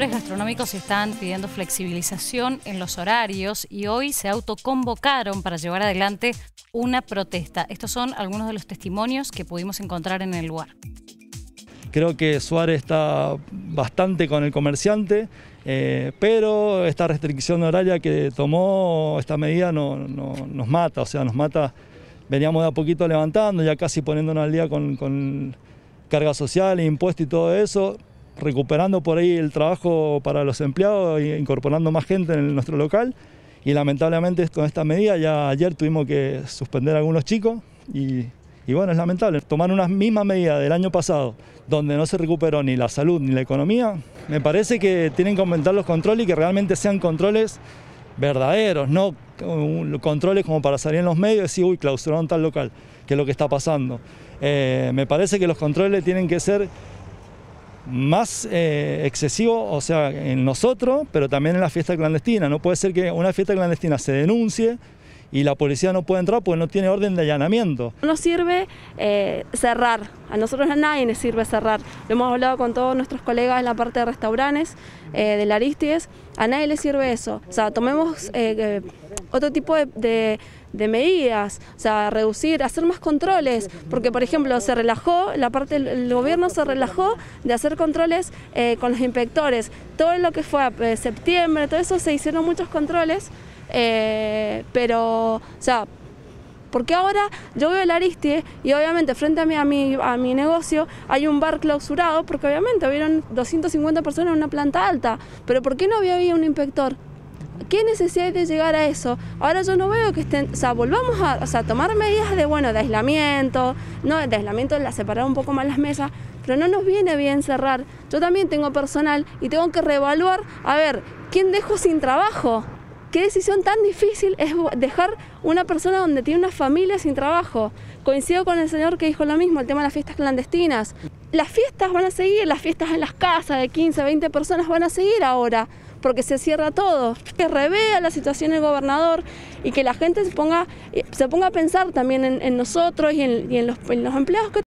Los gastronómicos están pidiendo flexibilización en los horarios y hoy se autoconvocaron para llevar adelante una protesta. Estos son algunos de los testimonios que pudimos encontrar en el lugar. Creo que Suárez está bastante con el comerciante, eh, pero esta restricción horaria que tomó, esta medida no, nos mata, o sea, nos mata, veníamos de a poquito levantando, ya casi poniéndonos al día con, con carga social, impuestos y todo eso, recuperando por ahí el trabajo para los empleados e incorporando más gente en nuestro local. Y lamentablemente con esta medida ya ayer tuvimos que suspender a algunos chicos y, bueno, es lamentable. Tomar una misma medida del año pasado, donde no se recuperó ni la salud ni la economía, me parece que tienen que aumentar los controles y que realmente sean controles verdaderos, no controles como para salir en los medios y decir, uy, clausuraron tal local, que es lo que está pasando. Eh, me parece que los controles tienen que ser más eh, excesivo, o sea, en nosotros, pero también en la fiesta clandestina. No puede ser que una fiesta clandestina se denuncie y la policía no puede entrar porque no tiene orden de allanamiento. No sirve eh, cerrar, a nosotros a nadie nos sirve cerrar. Lo hemos hablado con todos nuestros colegas en la parte de restaurantes, eh, de la Aristides, a nadie le sirve eso. O sea, tomemos otro tipo de medidas, o sea, reducir, hacer más controles, porque por ejemplo se relajó, la parte del gobierno se relajó de hacer controles eh, con los inspectores, todo lo que fue eh, septiembre, todo eso se hicieron muchos controles, eh, pero, o sea, porque ahora yo veo el Aristide y obviamente frente a mi, a, mi, a mi negocio hay un bar clausurado porque obviamente hubieron 250 personas en una planta alta, pero ¿por qué no había, un inspector? ¿Qué necesidad de llegar a eso? Ahora yo no veo que estén, o sea, volvamos a tomar medidas de, bueno, de aislamiento, no de aislamiento, de separar un poco más las mesas, pero no nos viene bien cerrar. Yo también tengo personal y tengo que reevaluar, a ver, ¿quién dejo sin trabajo? ¿Qué decisión tan difícil es dejar una persona donde tiene una familia sin trabajo? Coincido con el señor que dijo lo mismo, el tema de las fiestas clandestinas. Las fiestas van a seguir, las fiestas en las casas de 15, 20 personas van a seguir ahora porque se cierra todo. Que revea la situación el gobernador y que la gente se ponga, se ponga a pensar también en, nosotros y en, los, en los empleados que